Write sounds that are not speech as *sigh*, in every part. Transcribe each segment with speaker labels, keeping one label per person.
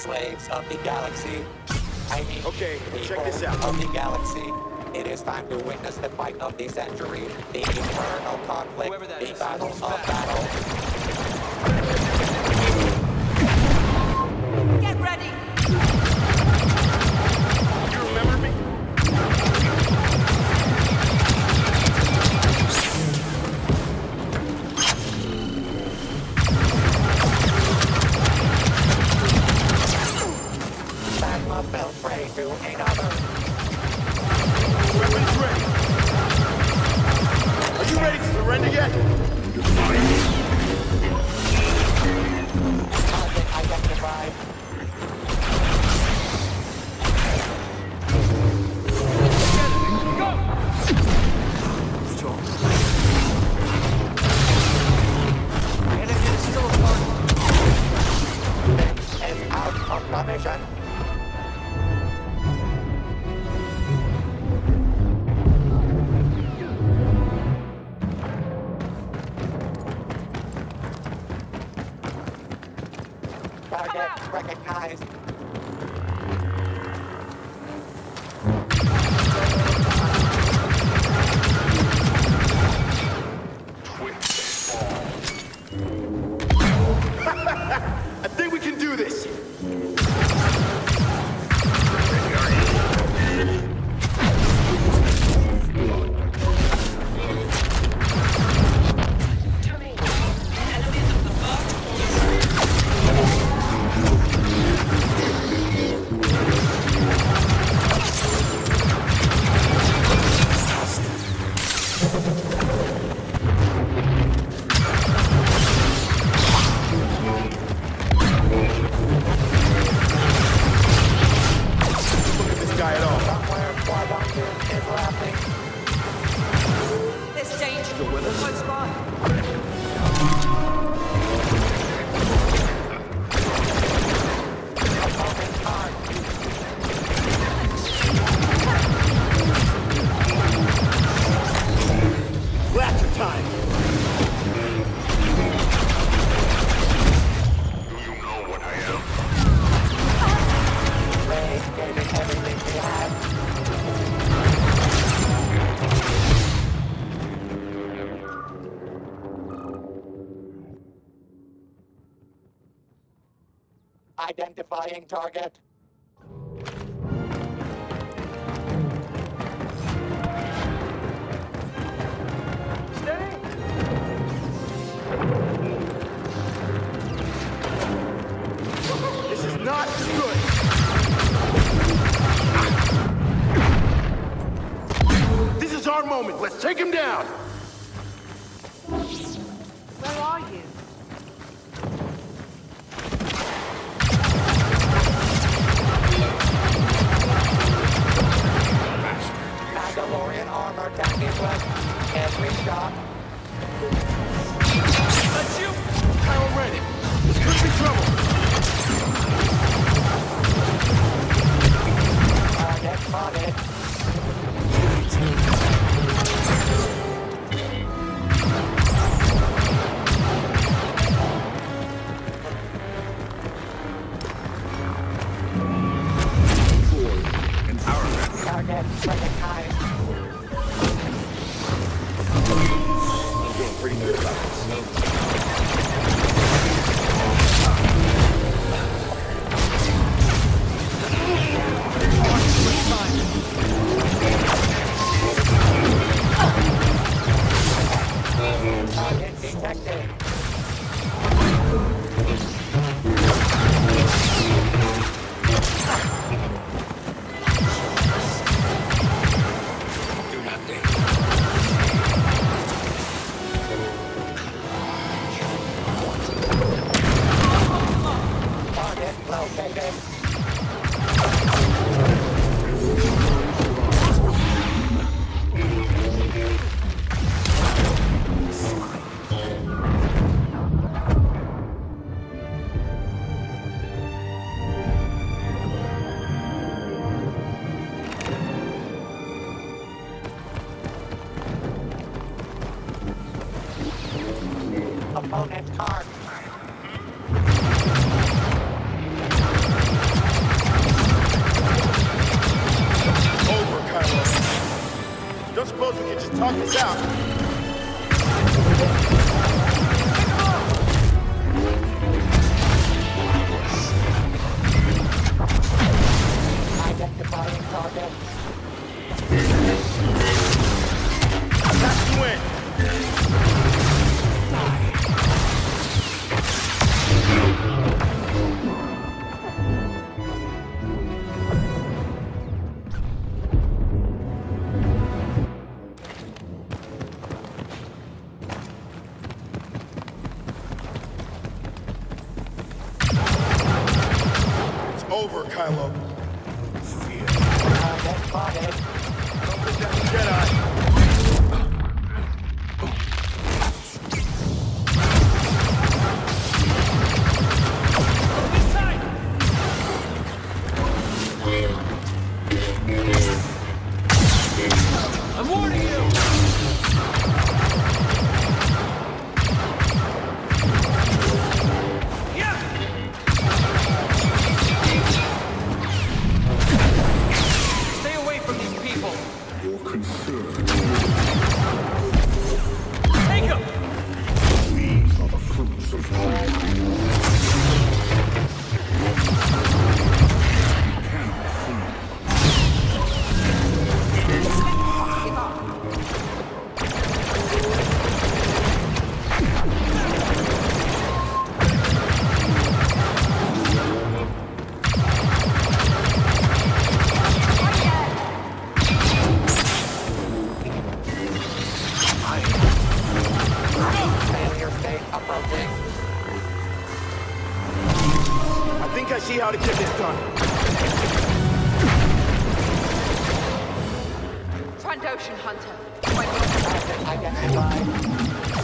Speaker 1: slaves of the galaxy. I mean,
Speaker 2: Okay, check this out.
Speaker 1: Of the galaxy. It is time to witness the fight of the century, the eternal conflict, the battle of
Speaker 3: back.
Speaker 1: Target *laughs*
Speaker 2: I think we can do this.
Speaker 1: Identifying target.
Speaker 2: This is not good. This is our moment. Let's take him down.
Speaker 1: Target recognized. Target detected. opponent's card. Over, Kylo.
Speaker 2: Don't suppose we can just talk this out. over, Kylo. Jedi. see how to get this done.
Speaker 4: Hunter.
Speaker 1: I,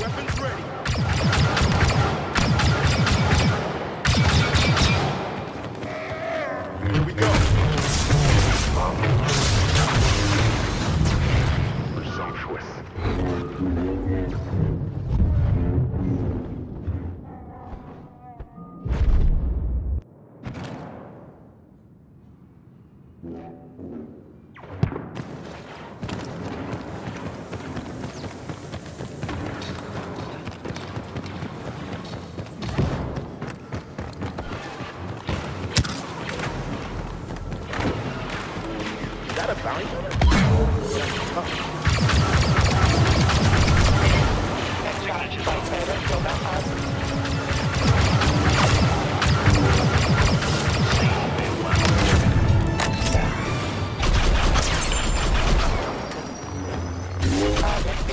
Speaker 2: Weapons ready.
Speaker 4: Project